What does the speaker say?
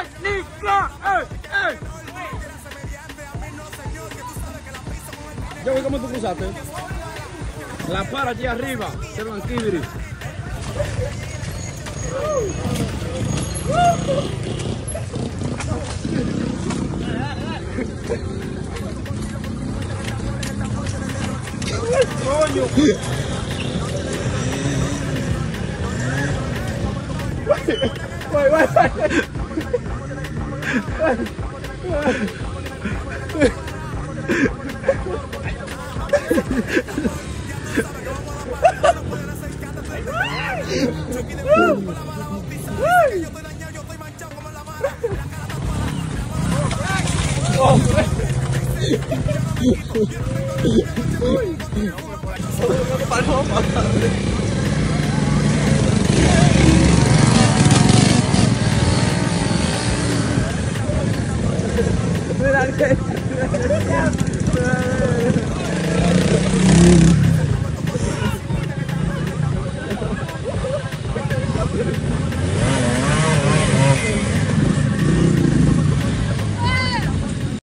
¡Eh! ¡Eh! Yo voy como tú cruzaste. La para allí arriba, se lo anquibri. Coño. Vai, that good.